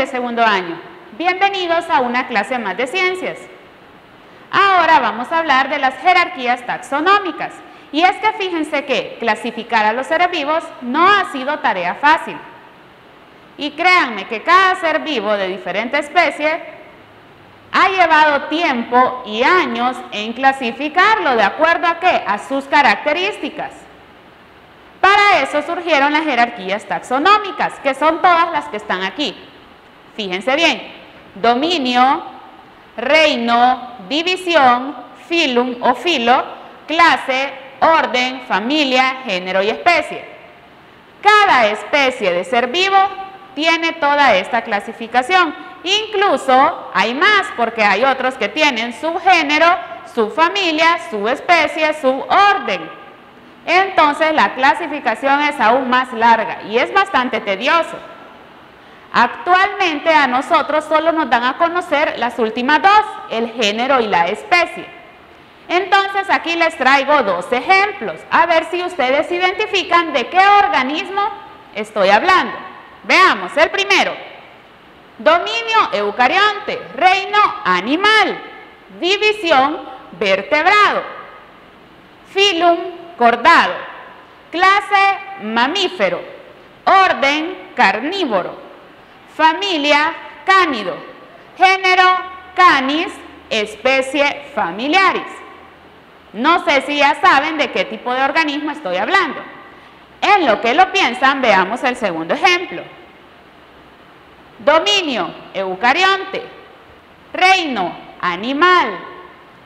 de segundo año, bienvenidos a una clase más de ciencias. Ahora vamos a hablar de las jerarquías taxonómicas. Y es que fíjense que clasificar a los seres vivos no ha sido tarea fácil. Y créanme que cada ser vivo de diferente especie ha llevado tiempo y años en clasificarlo de acuerdo a qué? A sus características. Para eso surgieron las jerarquías taxonómicas, que son todas las que están aquí. Fíjense bien, dominio, reino, división, filum o filo, clase, orden, familia, género y especie. Cada especie de ser vivo tiene toda esta clasificación. Incluso hay más porque hay otros que tienen su género, su familia, su especie, su orden. Entonces la clasificación es aún más larga y es bastante tedioso. Actualmente a nosotros solo nos dan a conocer las últimas dos, el género y la especie. Entonces aquí les traigo dos ejemplos, a ver si ustedes identifican de qué organismo estoy hablando. Veamos, el primero, dominio eucarionte, reino animal, división vertebrado, filum cordado, clase mamífero, orden carnívoro, familia cánido, género canis, especie familiaris. No sé si ya saben de qué tipo de organismo estoy hablando. En lo que lo piensan, veamos el segundo ejemplo. Dominio, eucarionte. Reino, animal.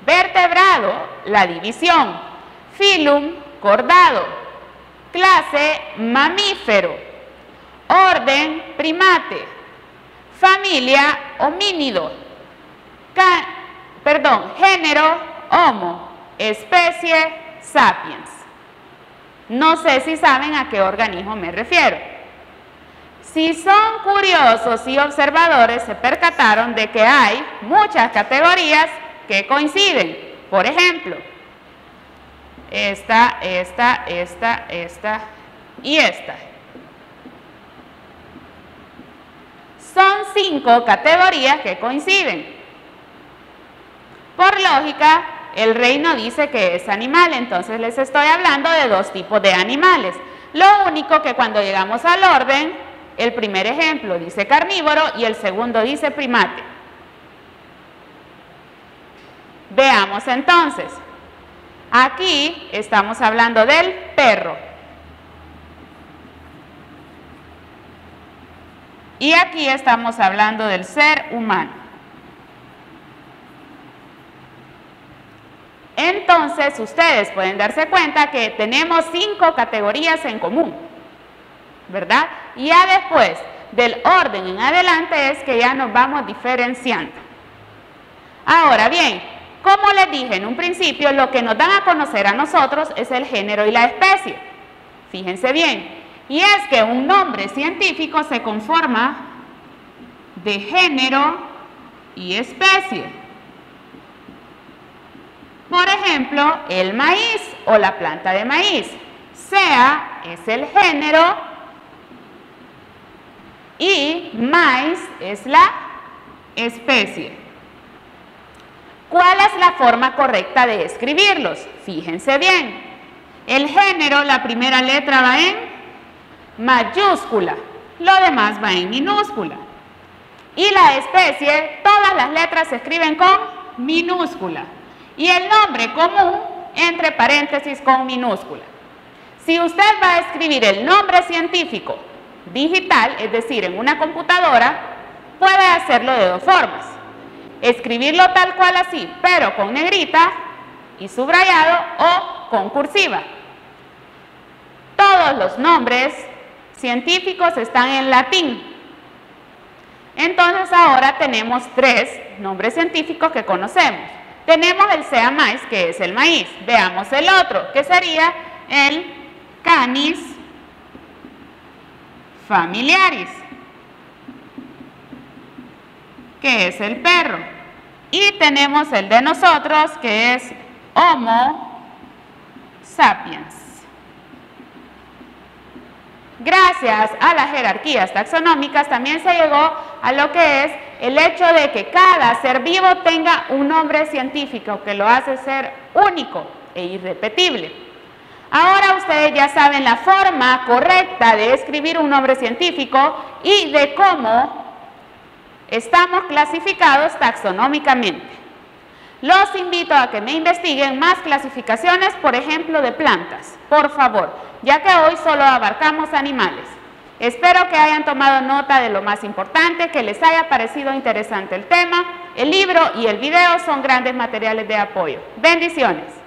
Vertebrado, la división. Filum, cordado. Clase, mamífero. Orden, primate familia homínido, perdón, género homo, especie sapiens. No sé si saben a qué organismo me refiero. Si son curiosos y observadores, se percataron de que hay muchas categorías que coinciden. Por ejemplo, esta, esta, esta, esta y esta. Son cinco categorías que coinciden. Por lógica, el reino dice que es animal, entonces les estoy hablando de dos tipos de animales. Lo único que cuando llegamos al orden, el primer ejemplo dice carnívoro y el segundo dice primate. Veamos entonces. Aquí estamos hablando del perro. Y aquí estamos hablando del ser humano. Entonces, ustedes pueden darse cuenta que tenemos cinco categorías en común, ¿verdad? Y ya después del orden en adelante es que ya nos vamos diferenciando. Ahora bien, como les dije en un principio, lo que nos dan a conocer a nosotros es el género y la especie. Fíjense bien, y es que un nombre científico se conforma de género y especie. Por ejemplo, el maíz o la planta de maíz. Sea es el género y maíz es la especie. ¿Cuál es la forma correcta de escribirlos? Fíjense bien. El género, la primera letra va en mayúscula, lo demás va en minúscula. Y la especie, todas las letras se escriben con minúscula. Y el nombre común, entre paréntesis, con minúscula. Si usted va a escribir el nombre científico digital, es decir, en una computadora, puede hacerlo de dos formas. Escribirlo tal cual así, pero con negrita y subrayado o con cursiva. Todos los nombres científicos están en latín. Entonces ahora tenemos tres nombres científicos que conocemos. Tenemos el sea maíz, que es el maíz. Veamos el otro, que sería el canis familiaris, que es el perro. Y tenemos el de nosotros, que es Homo sapiens. Gracias a las jerarquías taxonómicas también se llegó a lo que es el hecho de que cada ser vivo tenga un nombre científico que lo hace ser único e irrepetible. Ahora ustedes ya saben la forma correcta de escribir un nombre científico y de cómo estamos clasificados taxonómicamente. Los invito a que me investiguen más clasificaciones, por ejemplo, de plantas, por favor, ya que hoy solo abarcamos animales. Espero que hayan tomado nota de lo más importante, que les haya parecido interesante el tema. El libro y el video son grandes materiales de apoyo. Bendiciones.